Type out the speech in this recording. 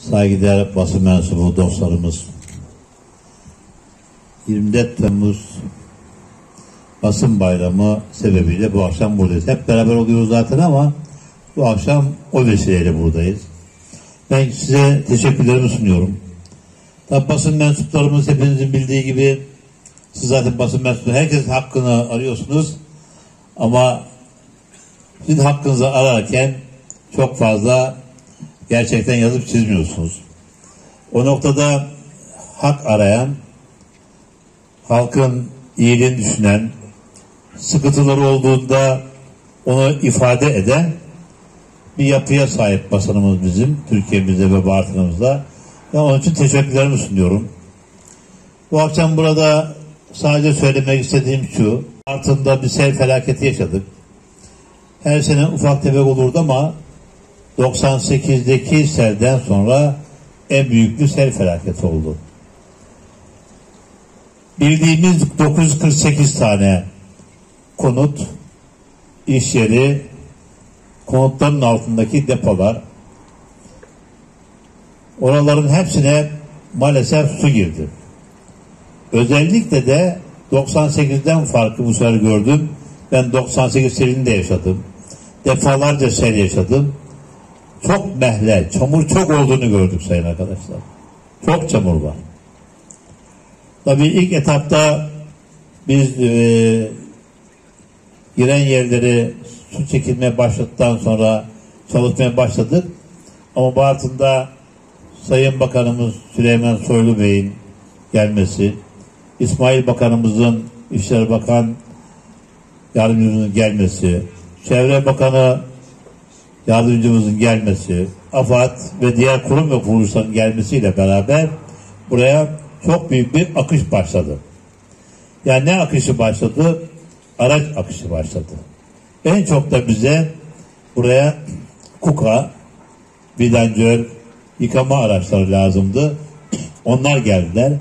saygıdeğer basın mensubu dostlarımız. 24 Temmuz basın bayramı sebebiyle bu akşam buradayız. Hep beraber oluyoruz zaten ama bu akşam o vesileyle buradayız. Ben size teşekkürlerimi sunuyorum. Tabi basın mensuplarımız hepinizin bildiği gibi siz zaten basın mensubu herkesin hakkını arıyorsunuz ama sizin hakkınızı ararken çok fazla gerçekten yazıp çizmiyorsunuz. O noktada hak arayan, halkın iyiliğini düşünen, sıkıntıları olduğunda onu ifade eden bir yapıya sahip basınımız bizim, Türkiye'mizde ve Bartın'ımızda. Ben onun için teşekkürlerimi sunuyorum. Bu akşam burada sadece söylemek istediğim şu, Bartın'da bir sel felaketi yaşadık. Her sene ufak tefek olurdu ama 98'deki selden sonra en büyük bir sel felaketi oldu. Bildiğimiz 948 tane konut, iş yeri, konutların altındaki depolar, oraların hepsine maalesef su girdi. Özellikle de 98'den farkı bu sefer gördüm. Ben 98 selinde yaşadım. Defalarca sel yaşadım çok mehle, çamur çok olduğunu gördük sayın arkadaşlar. Çok çamur var. Tabii ilk etapta biz e, giren yerleri su çekilmeye başladıktan sonra çalışmaya başladık. Ama Bartın'da Sayın Bakanımız Süleyman Soylu Bey'in gelmesi, İsmail Bakanımızın İşleri Bakan yardımcımızın gelmesi, Çevre Bakanı yardımcımızın gelmesi, AFAD ve diğer kurum ve kuruluşların gelmesiyle beraber buraya çok büyük bir akış başladı. Yani ne akışı başladı? Araç akışı başladı. En çok da bize buraya KUKA, vidanjör, yıkama araçları lazımdı. Onlar geldiler.